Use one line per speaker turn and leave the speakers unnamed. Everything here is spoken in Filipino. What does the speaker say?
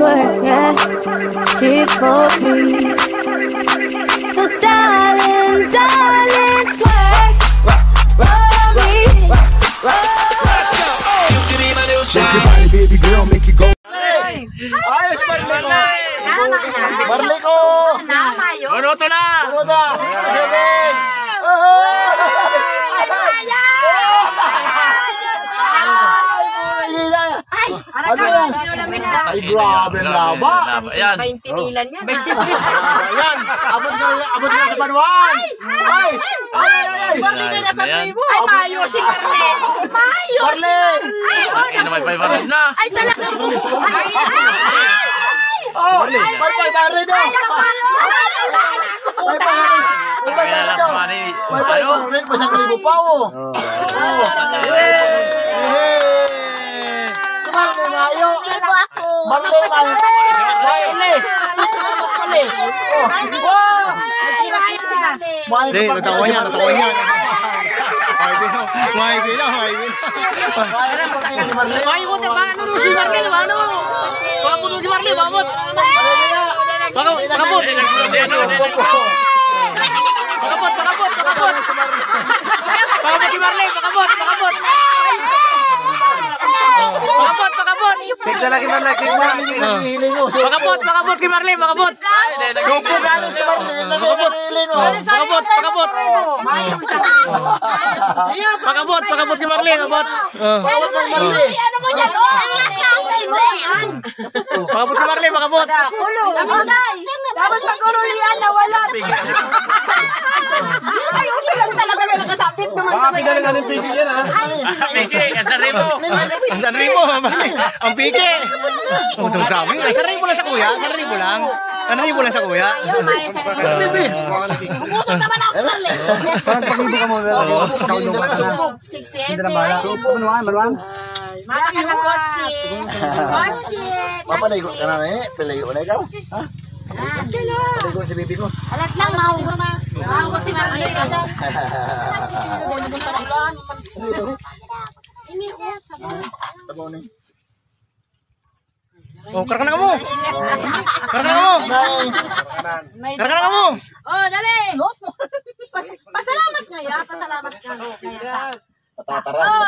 twerk, yeah. She for me. So darling, darling, twerk for me.
Shake your body, baby girl, make it go.
Ayos, Marle ko. Marle ko.
Ano to na?
Ano na? 67. Ay, ano yan? Ay, grabe ang laba.
Ayan.
Paintilan yan.
Ayan, abot na, abot na sa panuan. Ay, ay, ay, ay.
Marli ka na sa tribo. Ay, mayo si Marli. Mayo.
Marle.
Ay, na may 500 na.
Ay, talaga po. Ay,
Oh, ay, ay, pare daw. Ay. Ay,
Kaya
pare
last
daw.
money.
Ay, pare,
Ano?
pare, masang libo pa, oh. Hey! Marle,
ako.
Marle, mayo. Marle. Marle. Oh. Wow.
Mayo si Marli.
Mayo
Hindi,
pa
natawa niya,
si
natawa
Marle.
niya. Highway na, highway na, highway na.
Mayo pa si Marle.
Mayo ko diba? Ano si Marli? Ano? Kung ako si Marli, babot.
Bakabot,
bakabot.
Pakabot,
Tignan lagi man lagi mo. Hiling mo.
Pakabot, pakabot si Marli, pakabot.
Supo gano si Marle. Hiling mo.
Pakabot, pakabot. Pakabot, pakabot si Marli, pakabot.
Bawat ang Marle.
Ano mo yan? Pakabot si Marli, pakabot.
Ulo, Dapat Dapat pag-urulian na wala. Ay, ulo lang talaga na nakasapit naman sa may ano.
Piki, sa ribo.
Ang sanri mo, mabalik. Ang piki. Ang sabi, ang sanri mo lang sa kuya. Sanri mo lang. Sanri mo lang sa kuya.
Bumutot naman ako, Marli. Mata ka ng kotse. Kotse.
Papaligo ka na eh. Palayo na ikaw. Ha? Paligo si bibi ko.
Alat lang, mahugot ma. Mahugot si ka lan. Ini ko, sabaw.
Sabaw ni.
Oh, karaka na ka mo. Karaka na ka mo.
Nay.
Karaka na ka mo.
Oh, dali.
Pas- Pasalamat nga ya, pasalamat nga. Kaya sa
Patatara.
Oh,